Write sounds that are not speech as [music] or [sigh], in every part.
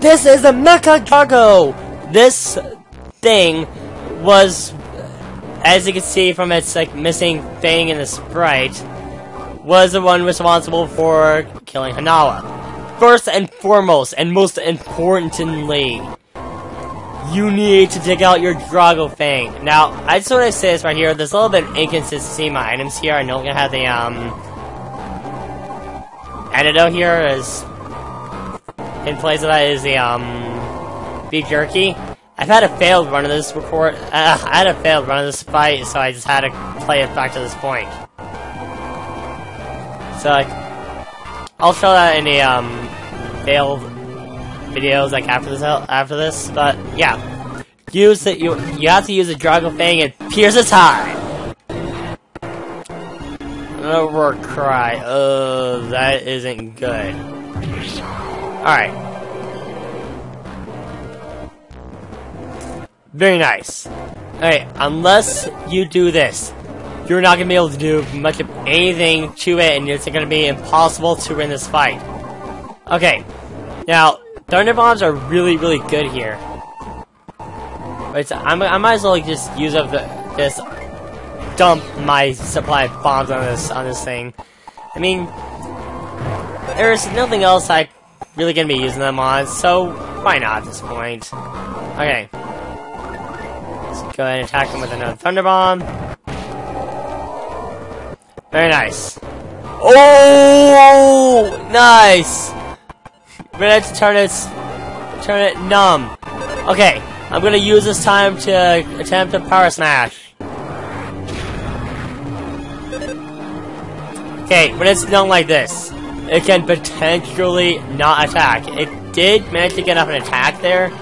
This is the Mecha Drago! This thing was, as you can see from its like missing thing in the sprite, was the one responsible for killing Hinawa. First and foremost, and most importantly, you need to dig out your Drago Fang. Now, I just want to say this right here, there's a little bit of inconsistency in my items here. I know I'm gonna have the, um, antidote here is, in place of that is the, um, beef jerky. I've had a failed run of this record, uh, I had a failed run of this fight, so I just had to play it back to this point. So, like, I'll show that in the, um, failed videos, like, after this, after this, but, yeah. Use it, you, you have to use a Drago Fang and pierce its eye! Over cry. Uh, that isn't good. Alright. Very nice. Alright, unless you do this, you're not gonna be able to do much of anything to it, and it's gonna be impossible to win this fight. Okay, now, Thunder Bombs are really, really good here. But I'm, I might as well just use up the, this, dump my supply of bombs on this, on this thing. I mean, there's nothing else I really gonna be using them on, so why not at this point? Okay. Let's go ahead and attack him with another Thunder Bomb. Very nice. Oh, nice. We're gonna turn it, turn it numb. Okay, I'm gonna use this time to attempt a power smash. Okay, when it's done like this, it can potentially not attack. It did manage to get up an attack there,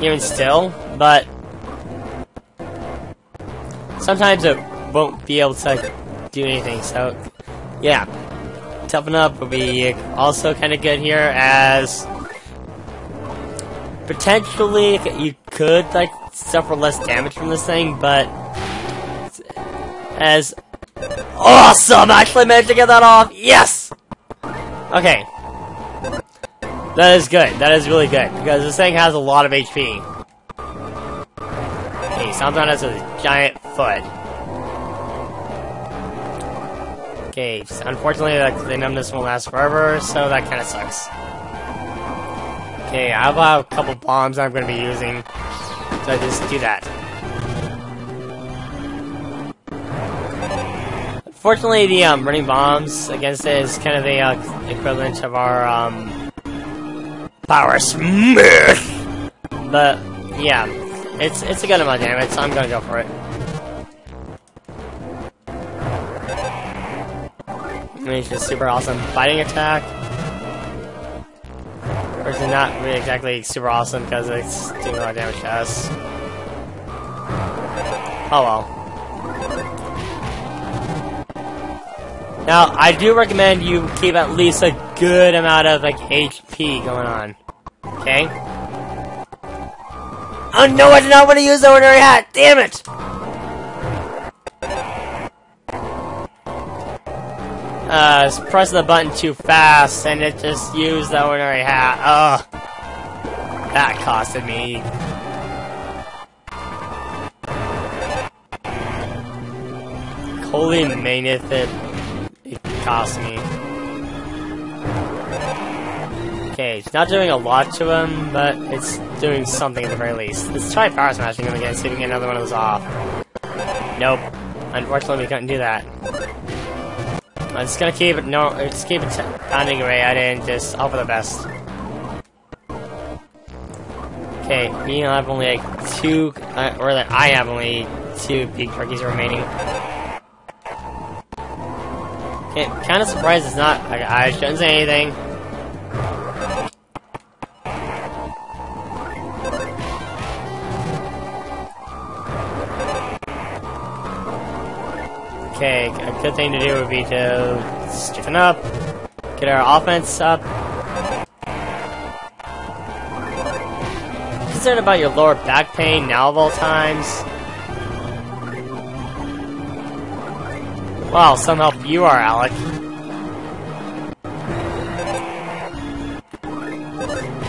even still, but sometimes it won't be able to do anything, so yeah. Toughen up will be also kind of good here, as potentially you could like suffer less damage from this thing, but as awesome, I actually managed to get that off. Yes. Okay, that is good. That is really good because this thing has a lot of HP. Okay, sometimes has a giant foot. Okay, unfortunately, like, the numbness won't last forever, so that kind of sucks. Okay, I have a couple bombs I'm going to be using, so I just do that. Fortunately, the um, running bombs against it is kind of the uh, equivalent of our um, power smash. [laughs] But yeah, it's it's a good amount of damage, so I'm gonna go for it. It's just super awesome fighting attack. Or is it not really exactly super awesome because it's doing a lot of damage to us? Oh well. Now, I do recommend you keep at least a good amount of, like, HP going on. Okay? Oh no, I did not want to use the ordinary hat! Damn it! Uh, pressing the button too fast, and it just used the ordinary hat. Ugh. That costed me. Holy maneth it it cost me. Okay, it's not doing a lot to him, but it's doing something at the very least. Let's try power smashing him again, see if we can get another one of those off. Nope. Unfortunately, we couldn't do that. I'm just gonna keep it, no, just keep it pounding away at it and just hope for the best. Okay, me and I have only like two, uh, or that I have only two big turkeys remaining. Okay, kind of surprised it's not. I shouldn't say anything. Okay, a good thing to do would be to stiffen up, get our offense up. Concerned about your lower back pain now of all times. Wow, some help you are, Alec.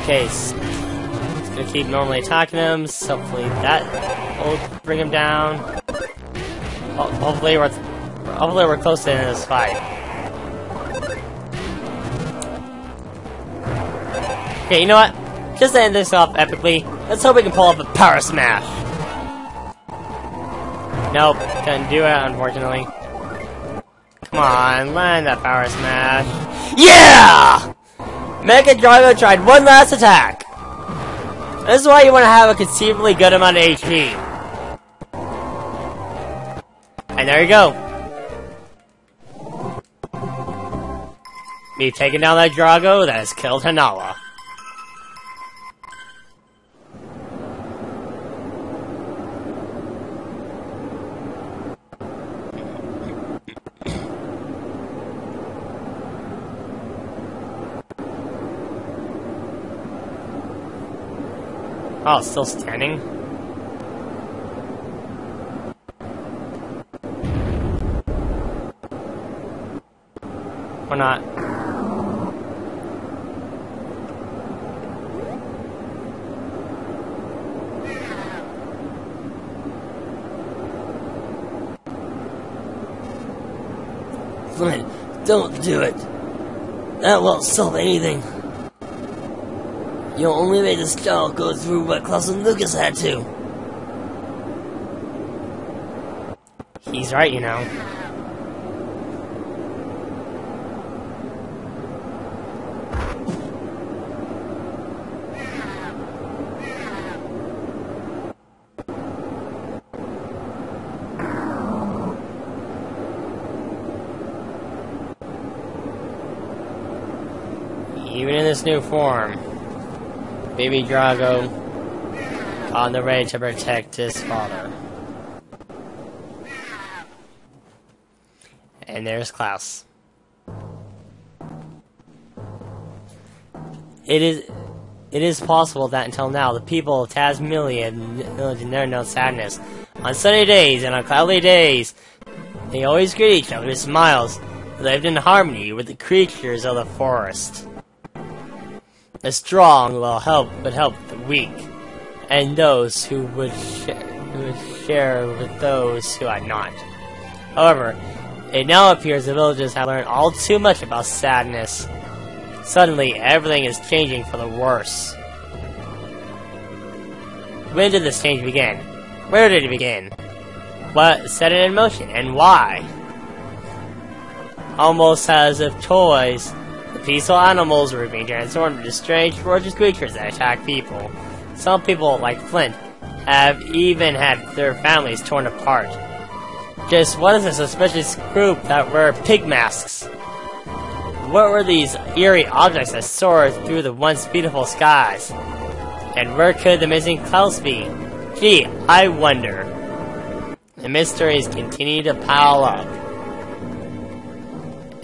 It's gonna keep normally attacking him, so hopefully that will bring him down. Ho hopefully we're hopefully we're close to the end of this fight. Okay, you know what? Just to end this off epically, let's hope we can pull off a power smash. Nope, couldn't do it, unfortunately. Come on, land that power smash. Yeah! Mega Drago tried one last attack. This is why you want to have a conceivably good amount of HP. And there you go. Me taking down that Drago that has killed Hinawa. Oh, still standing? Or not? Flint, don't do it. That won't solve anything. You'll only made the skull go through what Claus and Lucas had to. He's right, you know. Even in this new form, Baby Drago on the way to protect his father. And there's Claus. It is it is possible that until now the people of Tazmily never known sadness. On sunny days and on cloudy days, they always greet each other with smiles, lived in harmony with the creatures of the forest. The strong will help but help the weak, and those who would, sh would share with those who are not. However, it now appears the villagers have learned all too much about sadness. Suddenly, everything is changing for the worse. When did this change begin? Where did it begin? What set it in motion, and why? Almost as if toys peaceful animals were being transformed into strange, ferocious creatures that attack people. Some people, like Flint, have even had their families torn apart. Just what is this suspicious group that wear pig masks? What were these eerie objects that soared through the once beautiful skies? And where could the missing Claus be? Gee, I wonder. The mysteries continue to pile up.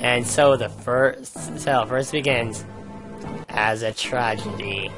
And so the first so first begins as a tragedy.